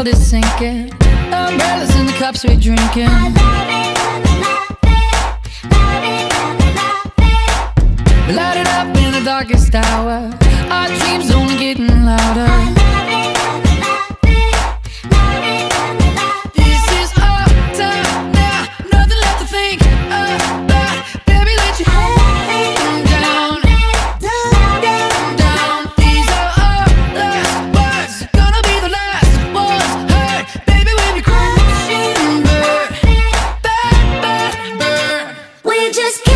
world is sinking. Umbrellas in the cups we're drinking. I. Light it up in the darkest hour. Our dreams just